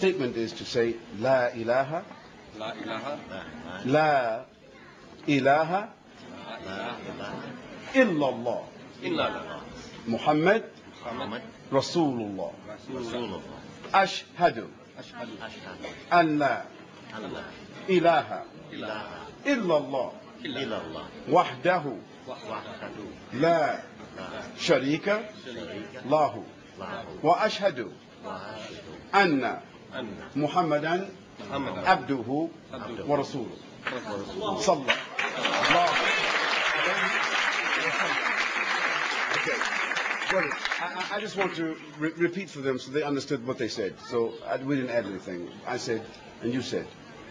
statement is to say La ilaha, La ilaha La ilaha La ilaha illallah. illallah. Muhammad Muhammad Rasulullah. Rasulullah. Ashhadu Ashhadu an la ilaha ilaha illallah illallah wahdahu wahdahu la la sharika sharika lahu lahu wa ashhadu wa ashhadu anna anna Muhammadan Muhammadan abduhu abduhu wa rasuluhu. wa rasuluhu. صلى الله Okay. Well, I, I- I just want to re- repeat for them so they understood what they said. So I, we didn't add anything. I said, and you said,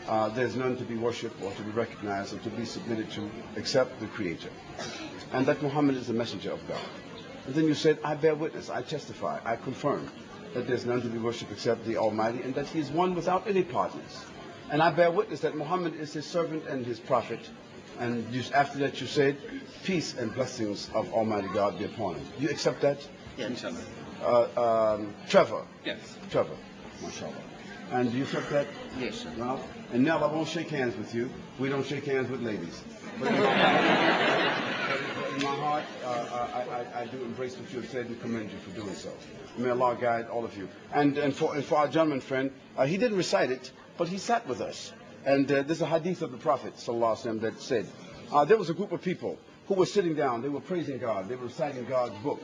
uh, there's none to be worshipped or to be recognized or to be submitted to except the Creator. And that Muhammad is the messenger of God. And then you said, I bear witness, I testify, I confirm that there's none to be worshipped except the Almighty and that He is one without any partners. And I bear witness that Muhammad is His servant and His prophet. And you, after that you said, peace and blessings of Almighty God be upon him. You accept that? Inshallah. Uh, um, Trevor. Yes. Trevor. MashaAllah. And do you accept that? Yes, sir. Well, and now I won't shake hands with you. We don't shake hands with ladies. I, I, I do embrace what you have said and commend you for doing so. May Allah guide all of you. And, and, for, and for our gentleman friend, uh, he didn't recite it, but he sat with us. And uh, there's a hadith of the Prophet ﷺ that said, uh, there was a group of people who were sitting down, they were praising God, they were reciting God's book.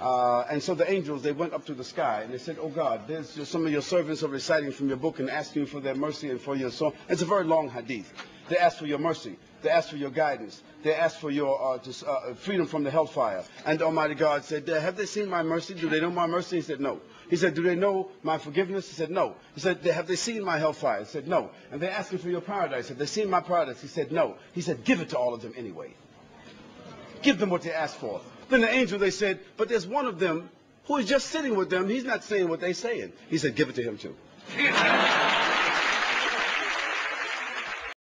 Uh, and so the angels, they went up to the sky and they said, Oh God, there's just some of your servants are reciting from your book and asking you for their mercy and for your song. It's a very long hadith. They ask for your mercy. They ask for your guidance. They ask for your uh, just, uh, freedom from the hellfire. And Almighty God said, Have they seen my mercy? Do they know my mercy? He said, No. He said, Do they know my forgiveness? He said, No. He said, Have they seen my hellfire? He said, No. And they asked asking for your paradise. Have they seen my paradise? He said, No. He said, Give it to all of them anyway. Give them what they asked for. Then the angel, they said, but there's one of them who is just sitting with them. He's not saying what they're saying. He said, give it to him too.